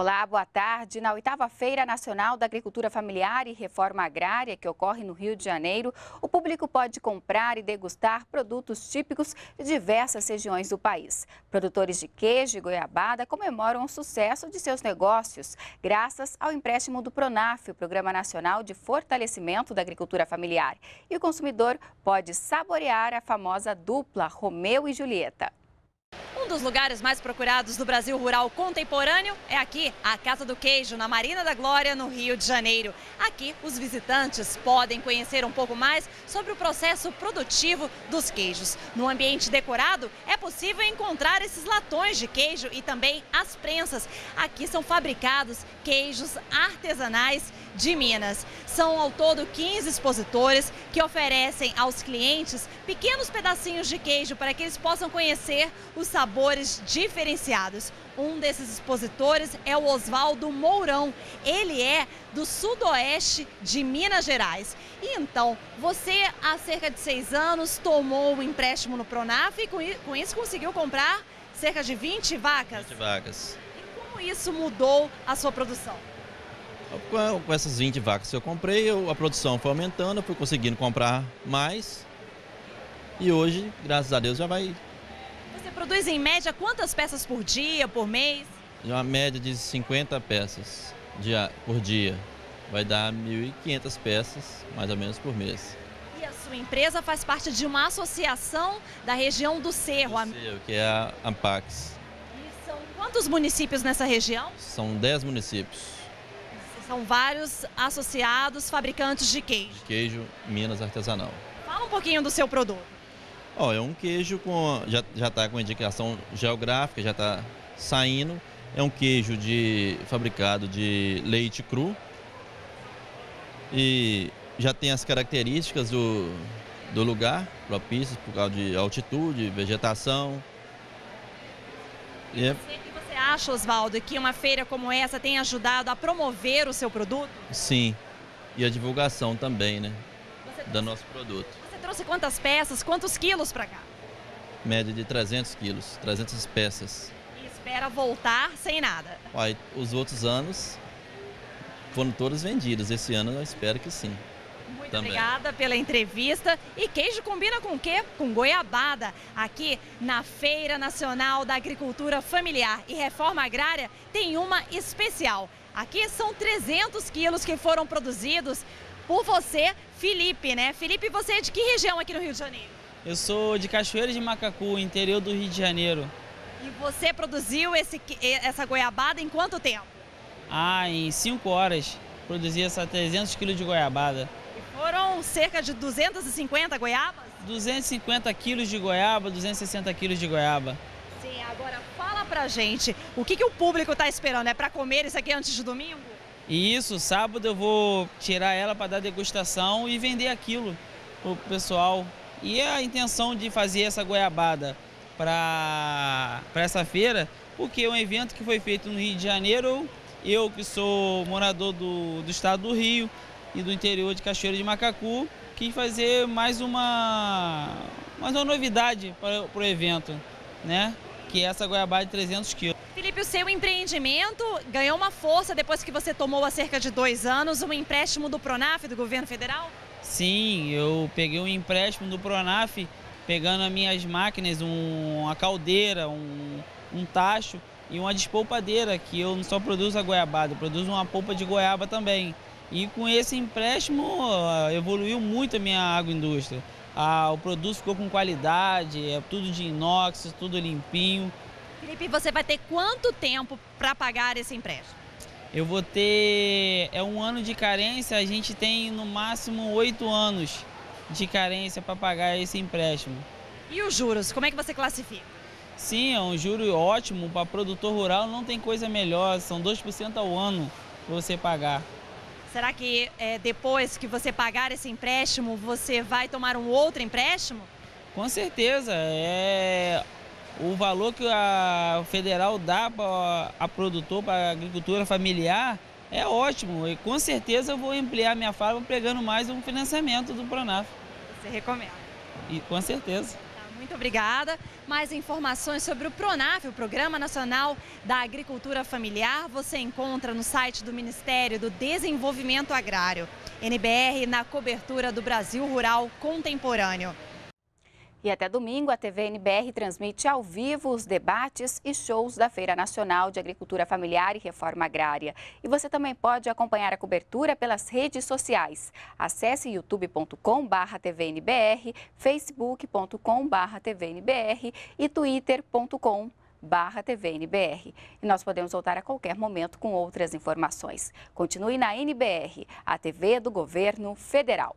Olá, boa tarde. Na oitava Feira Nacional da Agricultura Familiar e Reforma Agrária, que ocorre no Rio de Janeiro, o público pode comprar e degustar produtos típicos de diversas regiões do país. Produtores de queijo e goiabada comemoram o sucesso de seus negócios, graças ao empréstimo do Pronaf, o Programa Nacional de Fortalecimento da Agricultura Familiar. E o consumidor pode saborear a famosa dupla Romeu e Julieta. Dos lugares mais procurados do Brasil rural contemporâneo é aqui, a Casa do Queijo, na Marina da Glória, no Rio de Janeiro. Aqui, os visitantes podem conhecer um pouco mais sobre o processo produtivo dos queijos. No ambiente decorado, é possível encontrar esses latões de queijo e também as prensas. Aqui são fabricados queijos artesanais de Minas. São ao todo 15 expositores que oferecem aos clientes pequenos pedacinhos de queijo para que eles possam conhecer os sabores diferenciados. Um desses expositores é o Oswaldo Mourão. Ele é do sudoeste de Minas Gerais. E então, você há cerca de seis anos tomou um empréstimo no Pronaf e com isso conseguiu comprar cerca de 20 vacas? 20 vacas. E como isso mudou a sua produção? Com essas 20 vacas que eu comprei, a produção foi aumentando, eu fui conseguindo comprar mais. E hoje, graças a Deus, já vai. Você produz em média quantas peças por dia, por mês? Uma média de 50 peças por dia. Vai dar 1.500 peças, mais ou menos, por mês. E a sua empresa faz parte de uma associação da região do Cerro. Do Cerro, que é a Ampax. E são quantos municípios nessa região? São 10 municípios. São vários associados fabricantes de queijo. De queijo Minas Artesanal. Fala um pouquinho do seu produto. Ó, é um queijo com já já está com indicação geográfica, já está saindo. É um queijo de fabricado de leite cru e já tem as características do, do lugar propícios por causa de altitude, vegetação. E é acha, Oswaldo, que uma feira como essa tem ajudado a promover o seu produto? Sim, e a divulgação também, né, trouxe, do nosso produto. Trouxe quantas peças, quantos quilos para cá? Média de 300 quilos, 300 peças. E espera voltar sem nada? Os outros anos foram todos vendidos, esse ano eu espero que sim. Muito Também. obrigada pela entrevista. E queijo combina com o quê? Com goiabada. Aqui na Feira Nacional da Agricultura Familiar e Reforma Agrária tem uma especial. Aqui são 300 quilos que foram produzidos por você, Felipe, né? Felipe, você é de que região aqui no Rio de Janeiro? Eu sou de Cachoeira de Macacu, interior do Rio de Janeiro. E você produziu esse, essa goiabada em quanto tempo? Ah, em 5 horas. Produzi essa 300 quilos de goiabada. Foram cerca de 250 goiabas? 250 quilos de goiaba, 260 quilos de goiaba. Sim, agora fala pra gente, o que, que o público tá esperando? É para comer isso aqui antes de domingo? Isso, sábado eu vou tirar ela para dar degustação e vender aquilo pro pessoal. E a intenção de fazer essa goiabada para essa feira, porque é um evento que foi feito no Rio de Janeiro, eu que sou morador do, do estado do Rio, e do interior de Cachoeira de Macacu, quis fazer mais uma, mais uma novidade para, para o evento, né? Que é essa goiabada de 300 quilos. Felipe, o seu empreendimento ganhou uma força depois que você tomou há cerca de dois anos um empréstimo do Pronaf, do governo federal? Sim, eu peguei um empréstimo do Pronaf, pegando as minhas máquinas, um, uma caldeira, um, um tacho e uma despolpadeira, que eu não só produzo a goiabada, eu produzo uma polpa de goiaba também. E com esse empréstimo evoluiu muito a minha agroindústria. Ah, o produto ficou com qualidade, é tudo de inox, tudo limpinho. Felipe, você vai ter quanto tempo para pagar esse empréstimo? Eu vou ter. É um ano de carência, a gente tem no máximo oito anos de carência para pagar esse empréstimo. E os juros, como é que você classifica? Sim, é um juro ótimo. Para produtor rural não tem coisa melhor, são 2% ao ano para você pagar. Será que é, depois que você pagar esse empréstimo, você vai tomar um outro empréstimo? Com certeza. É o valor que a federal dá para a produtor, para a agricultura familiar, é ótimo. E com certeza eu vou ampliar minha fábrica pegando mais um financiamento do Pronaf. Você recomenda? E, com certeza. Muito obrigada. Mais informações sobre o PRONAF, o Programa Nacional da Agricultura Familiar, você encontra no site do Ministério do Desenvolvimento Agrário. NBR na cobertura do Brasil Rural Contemporâneo. E até domingo, a TV NBR transmite ao vivo os debates e shows da Feira Nacional de Agricultura Familiar e Reforma Agrária. E você também pode acompanhar a cobertura pelas redes sociais. Acesse youtube.com.br tvnbr, facebook.com.br tvnbr e twitter.com barra TVNBR. E nós podemos voltar a qualquer momento com outras informações. Continue na NBR, a TV do Governo Federal.